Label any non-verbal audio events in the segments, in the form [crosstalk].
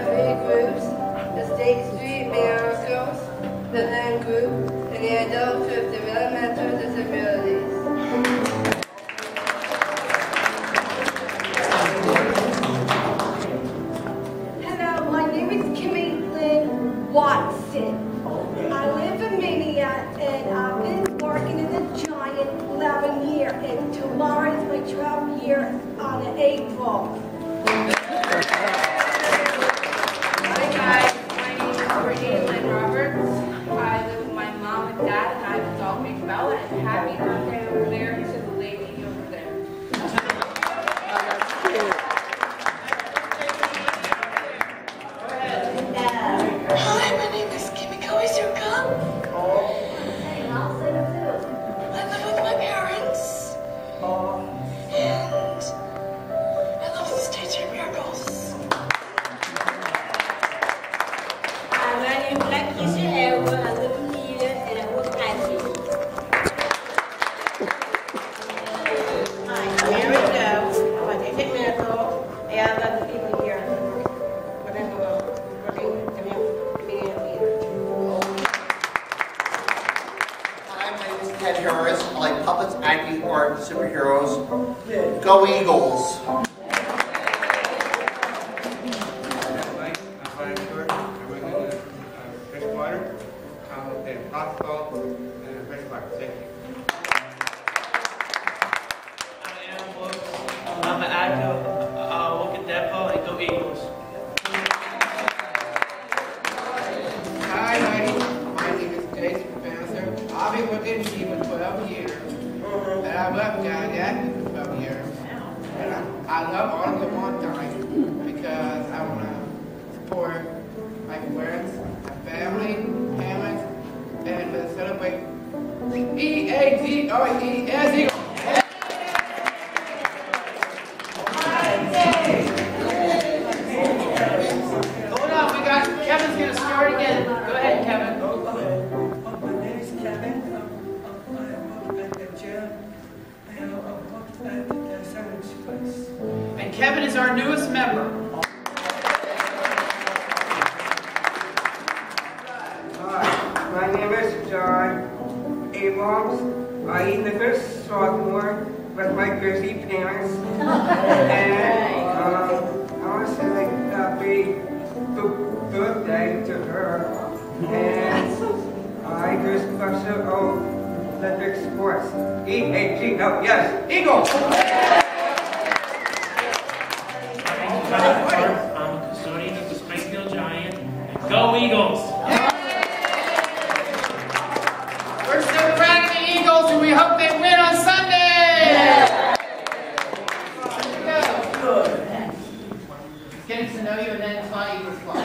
three groups, the State Street Miracles, the Lynn Group, and the adults with developmental disabilities. Hello, my name is Kimmy Lynn Watson. I live in Mania and I've been working in the Giant 11 years and tomorrow is my 12th year on April. I like puppets, acting, art, superheroes. Go Eagles! Mike, I'm I, love all one time because I want to support my friends, my family, parents, and to celebrate E-A-G-R-E-S with my crazy parents. [laughs] and um, I want to say like happy b- birthday to her. And I do special of Olympic sports. E-A-G-L, yes, Eagles! [laughs] I'm a custodian of the Springfield Giant. Go Eagles! Know you and then fly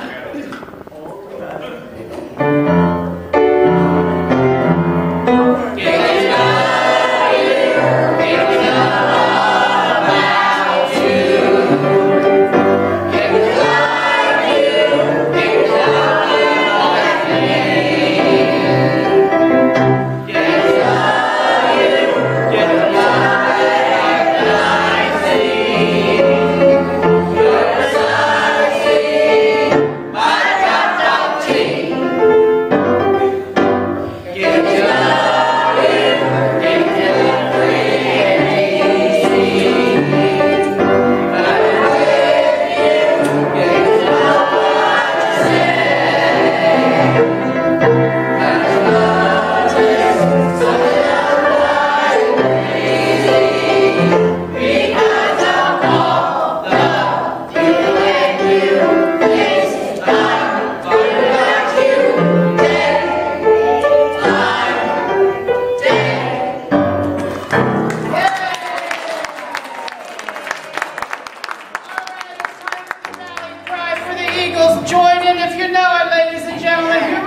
Eagles. Join in if you know it, ladies and gentlemen.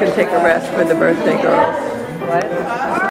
can take a rest for the birthday girls.